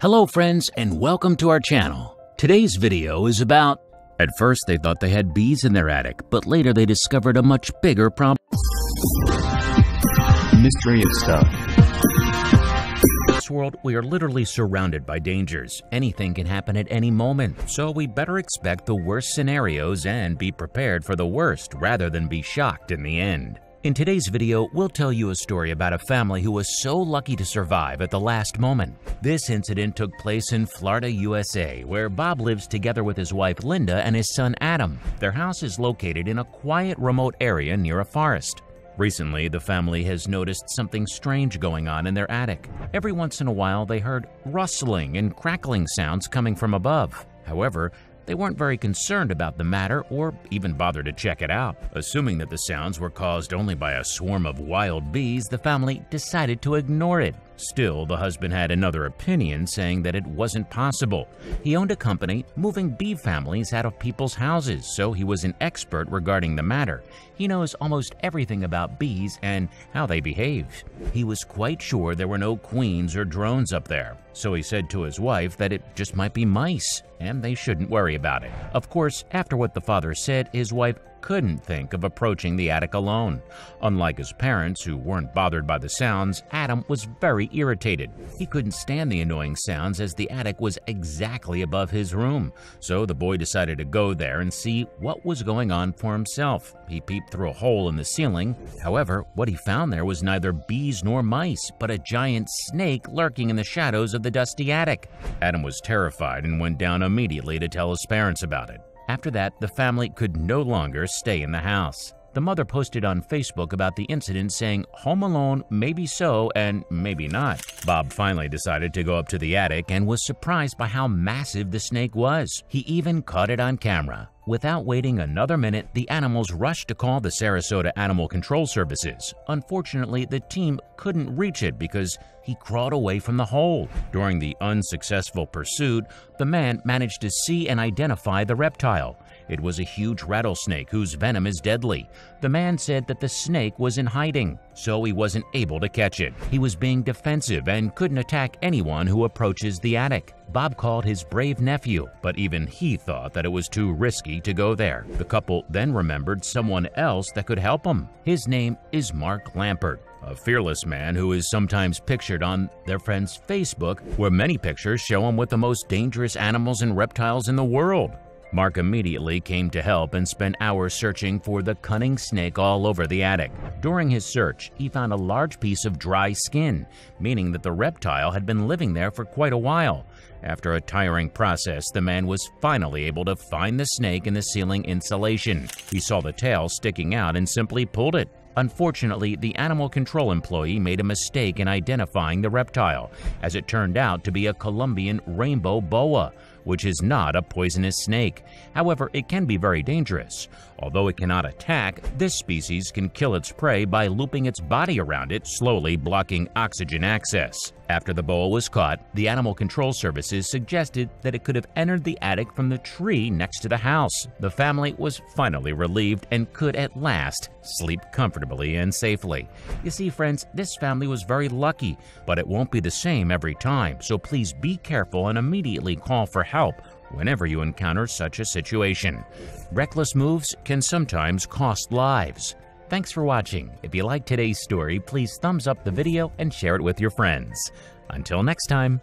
Hello friends and welcome to our channel. Today's video is about... At first they thought they had bees in their attic, but later they discovered a much bigger problem. Mystery of stuff. In this world, we are literally surrounded by dangers. Anything can happen at any moment, so we better expect the worst scenarios and be prepared for the worst rather than be shocked in the end. In today's video, we'll tell you a story about a family who was so lucky to survive at the last moment. This incident took place in Florida, USA, where Bob lives together with his wife Linda and his son Adam. Their house is located in a quiet, remote area near a forest. Recently, the family has noticed something strange going on in their attic. Every once in a while, they heard rustling and crackling sounds coming from above. However, they weren't very concerned about the matter or even bothered to check it out. Assuming that the sounds were caused only by a swarm of wild bees, the family decided to ignore it. Still, the husband had another opinion, saying that it wasn't possible. He owned a company moving bee families out of people's houses, so he was an expert regarding the matter. He knows almost everything about bees and how they behave. He was quite sure there were no queens or drones up there, so he said to his wife that it just might be mice, and they shouldn't worry about it. Of course, after what the father said, his wife couldn't think of approaching the attic alone. Unlike his parents, who weren't bothered by the sounds, Adam was very irritated. He couldn't stand the annoying sounds as the attic was exactly above his room, so the boy decided to go there and see what was going on for himself. He peeped through a hole in the ceiling. However, what he found there was neither bees nor mice, but a giant snake lurking in the shadows of the dusty attic. Adam was terrified and went down immediately to tell his parents about it. After that, the family could no longer stay in the house. The mother posted on Facebook about the incident saying, Home alone, maybe so and maybe not. Bob finally decided to go up to the attic and was surprised by how massive the snake was. He even caught it on camera. Without waiting another minute, the animals rushed to call the Sarasota Animal Control Services. Unfortunately, the team couldn't reach it because he crawled away from the hole. During the unsuccessful pursuit, the man managed to see and identify the reptile. It was a huge rattlesnake whose venom is deadly. The man said that the snake was in hiding, so he wasn't able to catch it. He was being defensive and couldn't attack anyone who approaches the attic. Bob called his brave nephew, but even he thought that it was too risky to go there. The couple then remembered someone else that could help them. His name is Mark Lampert a fearless man who is sometimes pictured on their friend's Facebook, where many pictures show him with the most dangerous animals and reptiles in the world. Mark immediately came to help and spent hours searching for the cunning snake all over the attic. During his search, he found a large piece of dry skin, meaning that the reptile had been living there for quite a while. After a tiring process, the man was finally able to find the snake in the ceiling insulation. He saw the tail sticking out and simply pulled it. Unfortunately, the animal control employee made a mistake in identifying the reptile, as it turned out to be a Colombian rainbow boa, which is not a poisonous snake. However, it can be very dangerous. Although it cannot attack, this species can kill its prey by looping its body around it, slowly blocking oxygen access. After the boa was caught, the Animal Control Services suggested that it could have entered the attic from the tree next to the house. The family was finally relieved and could at last sleep comfortably and safely. You see, friends, this family was very lucky, but it won't be the same every time, so please be careful and immediately call for help whenever you encounter such a situation. Reckless moves can sometimes cost lives. Thanks for watching. If you like today's story, please thumbs up the video and share it with your friends. Until next time.